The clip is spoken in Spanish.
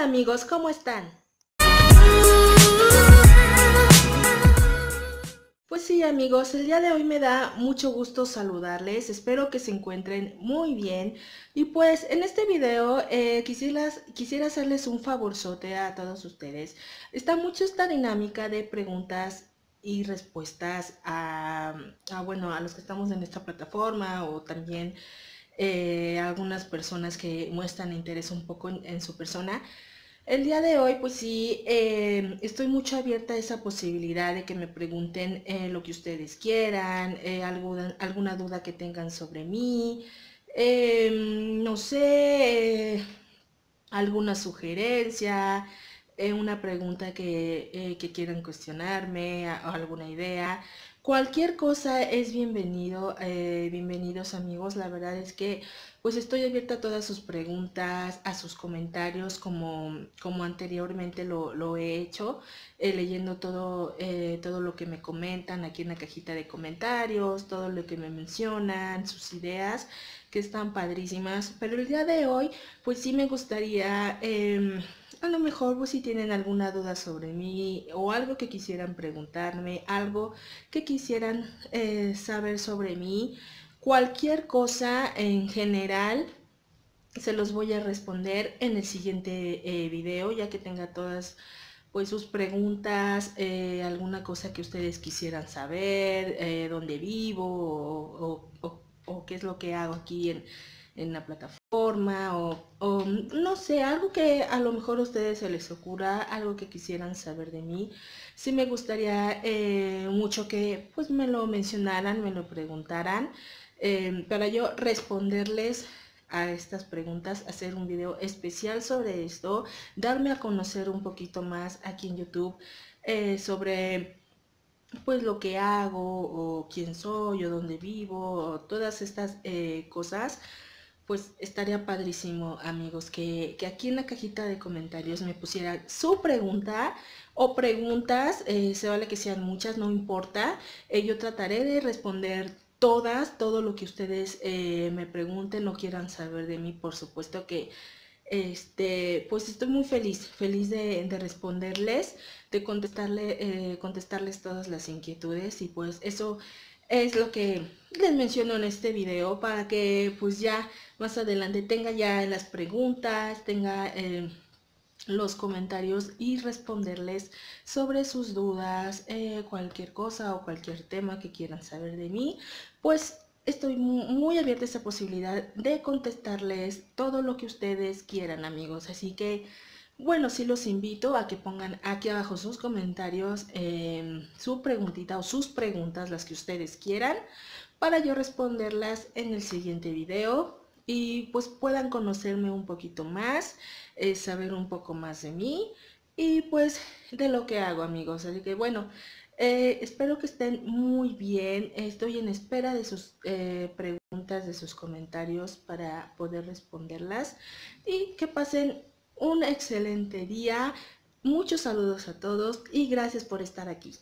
Amigos, ¿cómo están? Pues sí amigos, el día de hoy me da mucho gusto saludarles, espero que se encuentren muy bien y pues en este video eh, quisiera, quisiera hacerles un favorzote a todos ustedes. Está mucho esta dinámica de preguntas y respuestas a, bueno, a los que estamos en esta plataforma o también eh, algunas personas que muestran interés un poco en, su persona. El día de hoy, pues sí, eh, estoy mucho abierta a esa posibilidad de que me pregunten eh, lo que ustedes quieran, alguna, alguna, duda que tengan sobre mí, no sé, alguna sugerencia, una pregunta que, que, quieran cuestionarme, alguna idea. Cualquier cosa es bienvenido, eh, bienvenidos amigos. La verdad es que pues estoy abierta a todas sus preguntas, a sus comentarios como, como anteriormente lo, he hecho, eh, leyendo todo, eh, todo lo que me comentan aquí en la cajita de comentarios, todo lo que me mencionan, sus ideas que están padrísimas. Pero el día de hoy pues sí me gustaría em, a lo mejor pues, si tienen alguna duda sobre mí o algo que quisieran preguntarme, algo que quisieran eh, saber sobre mí, cualquier cosa en general se los voy a responder en el siguiente eh, video ya que tenga todas pues sus preguntas, eh, alguna cosa que ustedes quisieran saber, dónde vivo o qué es lo que hago aquí en en la plataforma o, no sé, algo que a lo mejor a ustedes se les ocurra, algo que quisieran saber de mí. Sí me gustaría eh, mucho que pues me lo mencionaran, me lo preguntaran, eh, para yo responderles a estas preguntas, hacer un video especial sobre esto, darme a conocer un poquito más aquí en YouTube eh, sobre pues lo que hago o quién soy o dónde vivo o todas estas cosas pues estaría padrísimo, amigos, que, aquí en la cajita de comentarios me pusieran su pregunta o preguntas, eh, se vale que sean muchas, no importa. Eh, yo trataré de responder todas, todo lo que ustedes eh, me pregunten o quieran saber de mí, por supuesto que este, pues estoy muy feliz, feliz de, responderles, de contestarle, contestarles todas las inquietudes y pues eso es lo que les menciono en este video para que pues ya más adelante tenga ya las preguntas, tenga eh, los comentarios y responderles sobre sus dudas, eh, cualquier cosa o cualquier tema que quieran saber de mí, pues estoy muy abierta a esa posibilidad de contestarles todo lo que ustedes quieran amigos, así que bueno, sí los invito a que pongan aquí abajo sus comentarios, em, su preguntita o sus preguntas, las que ustedes quieran, para yo responderlas en el siguiente video y pues puedan conocerme un poquito más, eh, saber un poco más de mí y pues de lo que hago amigos. Así que bueno, eh, espero que estén muy bien. Estoy en espera de sus eh, preguntas, de sus comentarios para poder responderlas y que pasen un excelente día. Muchos saludos a todos y gracias por estar aquí.